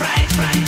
right, right.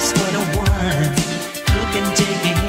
just what I want. Who can take it.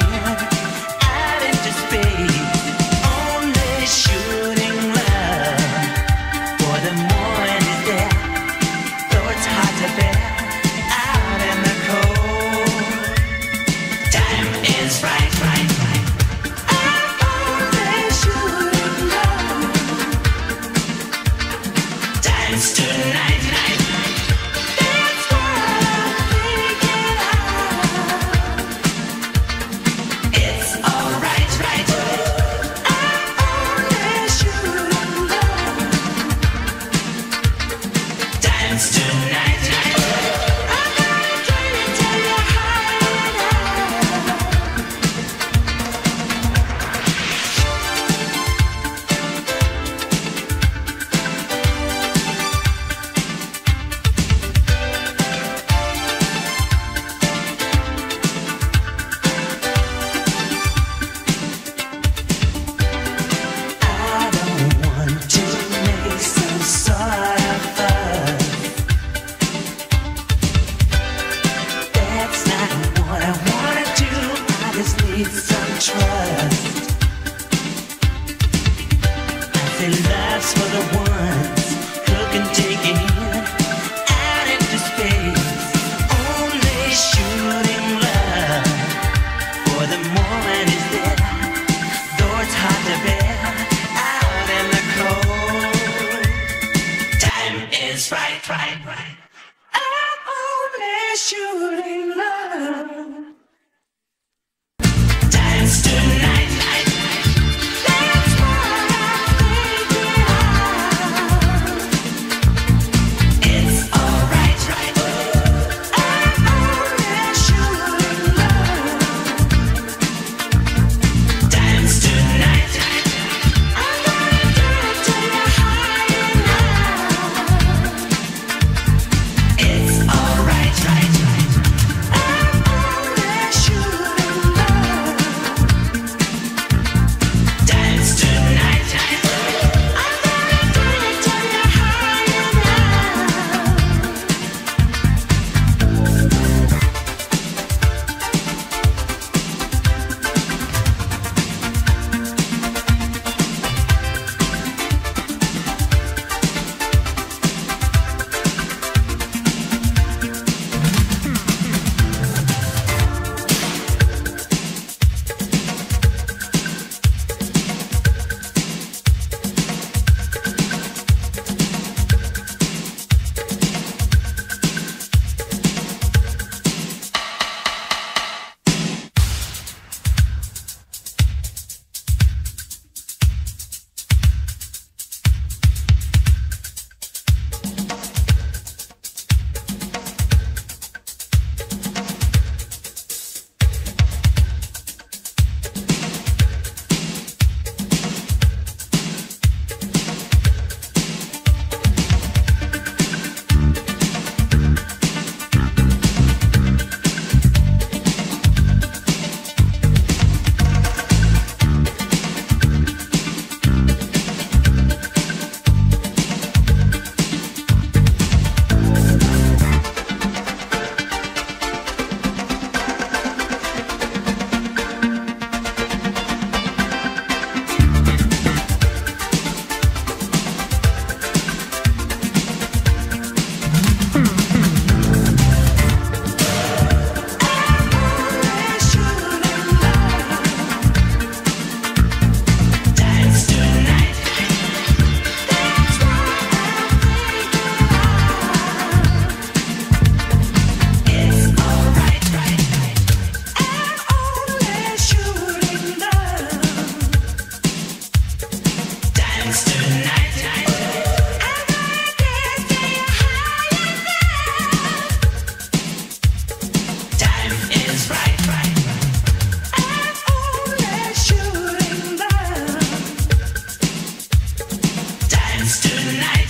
For the ones who can take it.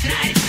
It's